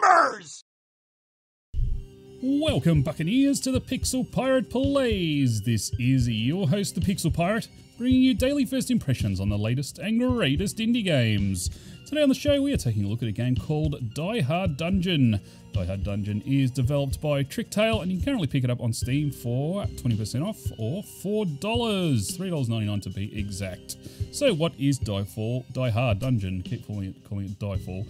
members! Welcome, Buccaneers, to the Pixel Pirate Plays. This is your host, the Pixel Pirate, bringing you daily first impressions on the latest and greatest indie games. Today on the show, we are taking a look at a game called Diehard Dungeon. Diehard Dungeon is developed by Tricktale, and you can currently pick it up on Steam for 20% off or $4, $3.99 to be exact. So, what is Die, Fall, Diehard Dungeon? Keep calling it, calling it Die Fall.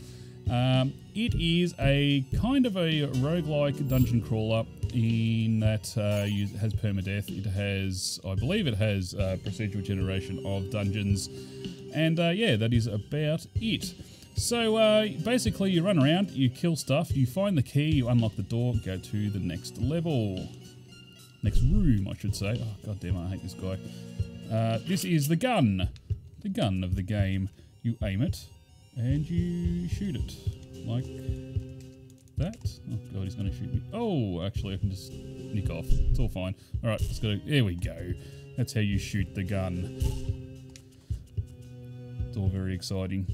Um, it is a kind of a roguelike dungeon crawler in that uh, has permadeath. It has, I believe, it has uh, procedural generation of dungeons, and uh, yeah, that is about it. So uh, basically, you run around, you kill stuff, you find the key, you unlock the door, go to the next level, next room, I should say. Oh god damn, I hate this guy. Uh, this is the gun, the gun of the game. You aim it and you shoot it like that. Oh god, he's going to shoot me. Oh, actually, I can just nick off. It's all fine. All right, let's go. There we go. That's how you shoot the gun. It's all very exciting.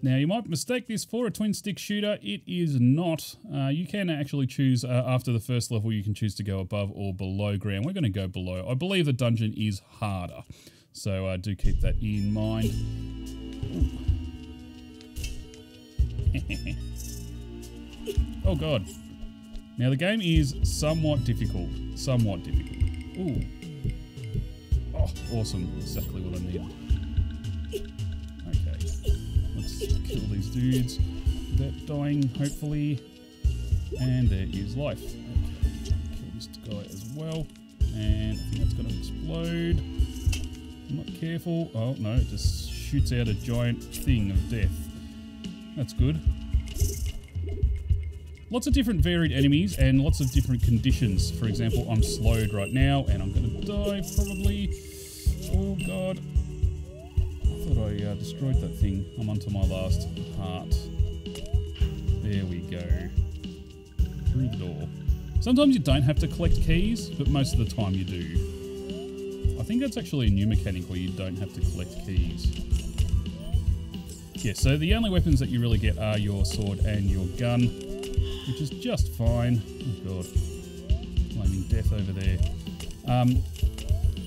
Now, you might mistake this for a twin stick shooter. It is not. Uh, you can actually choose, uh, after the first level, you can choose to go above or below ground. We're going to go below. I believe the dungeon is harder. So uh, do keep that in mind. oh god. Now the game is somewhat difficult. Somewhat difficult. Ooh. Oh, awesome. Exactly what I need. Okay. Let's kill these dudes without dying, hopefully. And there is life. Kill this guy as well. And I think that's going to explode. I'm not careful. Oh, no, it just shoots out a giant thing of death. That's good. Lots of different varied enemies and lots of different conditions. For example, I'm slowed right now and I'm going to die probably. Oh god. I thought I uh, destroyed that thing. I'm onto my last heart. There we go. Through the door. Sometimes you don't have to collect keys, but most of the time you do. I think that's actually a new mechanic where you don't have to collect keys. Yeah, so the only weapons that you really get are your sword and your gun, which is just fine. Oh god, flaming death over there. Um,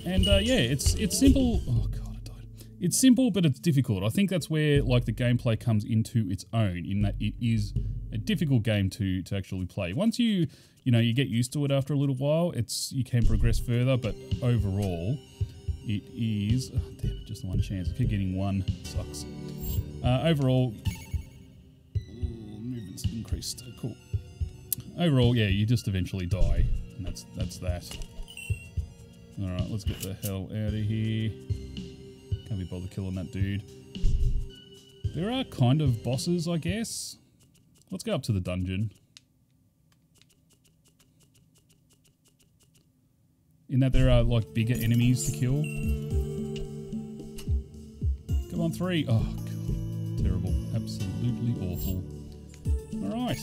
and uh, yeah, it's it's simple. Oh god, I died. It's simple, but it's difficult. I think that's where like the gameplay comes into its own, in that it is a difficult game to to actually play. Once you you know you get used to it after a little while, it's you can progress further. But overall, it is. Oh, damn it, just one chance. I keep getting one. Sucks. Uh, overall, movement's increased. Cool. Overall, yeah, you just eventually die, and that's that's that. All right, let's get the hell out of here. Can't be bothered killing that dude. There are kind of bosses, I guess. Let's go up to the dungeon. In that there are like bigger enemies to kill. Come on, three. Oh, God. Terrible. Absolutely awful. Alright,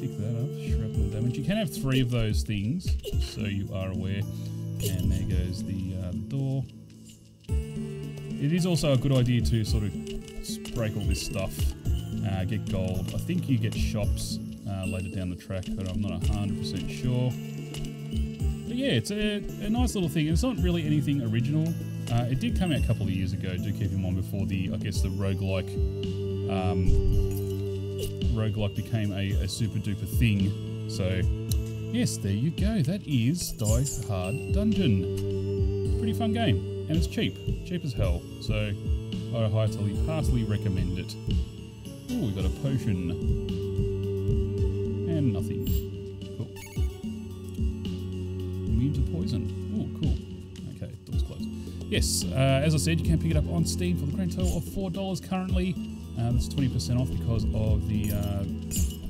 pick that up. Shrapnel damage. You can have three of those things, so you are aware. And there goes the, uh, door. It is also a good idea to sort of break all this stuff. Uh, get gold. I think you get shops uh, later down the track, but I'm not 100% sure. But yeah, it's a, a nice little thing. It's not really anything original. Uh, it did come out a couple of years ago. Do keep in mind before the, I guess, the roguelike, um, roguelike became a, a super duper thing. So, yes, there you go. That is Diehard Dungeon. Pretty fun game. And it's cheap. Cheap as hell. So, I heartily, heartily recommend it. Oh, we got a potion. Yes, uh, as I said, you can pick it up on Steam for the grand total of $4 currently. That's 20% off because of the, uh,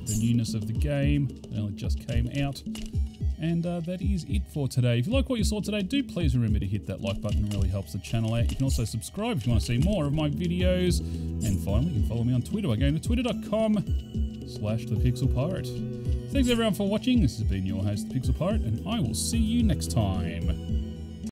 the newness of the game. It only just came out. And uh, that is it for today. If you like what you saw today, do please remember to hit that like button. It really helps the channel out. You can also subscribe if you want to see more of my videos. And finally, you can follow me on Twitter by going to twitter.com slash the Pixel Pirate. Thanks everyone for watching. This has been your host, the Pixel Pirate, and I will see you next time.